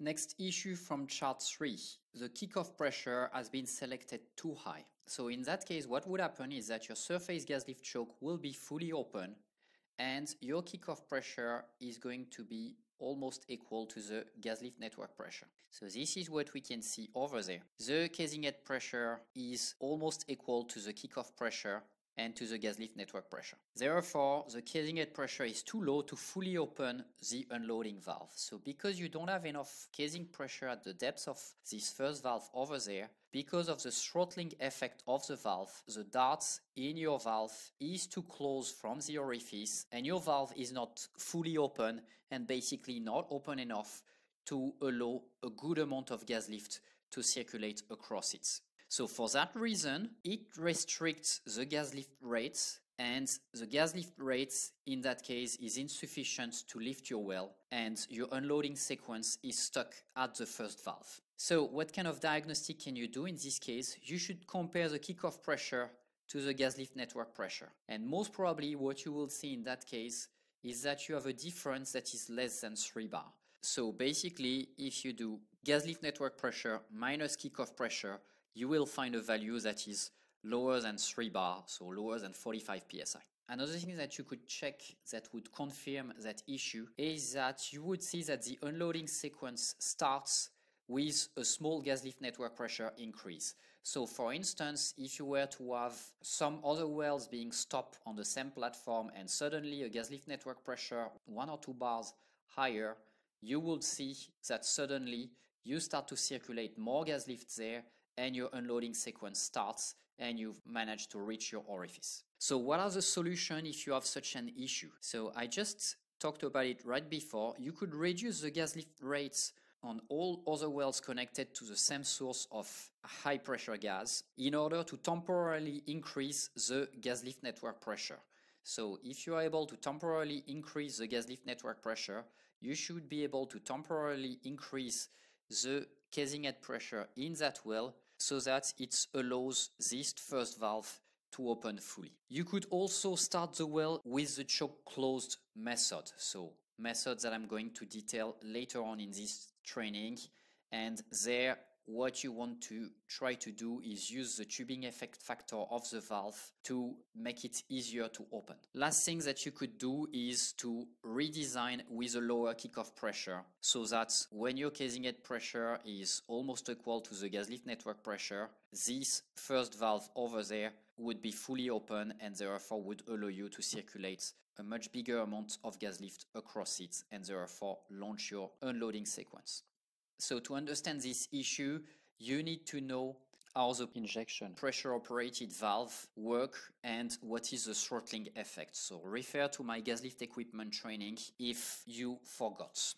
Next issue from chart 3. The kickoff pressure has been selected too high. So in that case, what would happen is that your surface gas lift choke will be fully open and your kickoff pressure is going to be almost equal to the gas lift network pressure. So this is what we can see over there. The casing head pressure is almost equal to the kickoff pressure and to the gas lift network pressure. Therefore, the casing head pressure is too low to fully open the unloading valve. So because you don't have enough casing pressure at the depth of this first valve over there, because of the throttling effect of the valve, the darts in your valve is too close from the orifice and your valve is not fully open and basically not open enough to allow a good amount of gas lift to circulate across it. So for that reason, it restricts the gas lift rates and the gas lift rates in that case is insufficient to lift your well and your unloading sequence is stuck at the first valve. So what kind of diagnostic can you do in this case? You should compare the kickoff pressure to the gas lift network pressure. And most probably what you will see in that case is that you have a difference that is less than 3 bar. So basically, if you do gas lift network pressure minus kickoff pressure, you will find a value that is lower than 3 bar, so lower than 45 psi. Another thing that you could check that would confirm that issue is that you would see that the unloading sequence starts with a small gas lift network pressure increase. So for instance, if you were to have some other wells being stopped on the same platform and suddenly a gas lift network pressure one or two bars higher, you would see that suddenly you start to circulate more gas lift there and your unloading sequence starts and you've managed to reach your orifice. So what are the solutions if you have such an issue? So I just talked about it right before. You could reduce the gas lift rates on all other wells connected to the same source of high pressure gas in order to temporarily increase the gas lift network pressure. So if you are able to temporarily increase the gas lift network pressure, you should be able to temporarily increase the casing head pressure in that well so that it allows this first valve to open fully. You could also start the well with the choke closed method. So methods that I'm going to detail later on in this training. And there what you want to try to do is use the tubing effect factor of the valve to make it easier to open. Last thing that you could do is to redesign with a lower kickoff pressure so that when your casing head pressure is almost equal to the gas lift network pressure, this first valve over there would be fully open and therefore would allow you to circulate a much bigger amount of gas lift across it and therefore launch your unloading sequence. So to understand this issue, you need to know how the injection pressure operated valve work and what is the throttling effect. So refer to my gas lift equipment training if you forgot.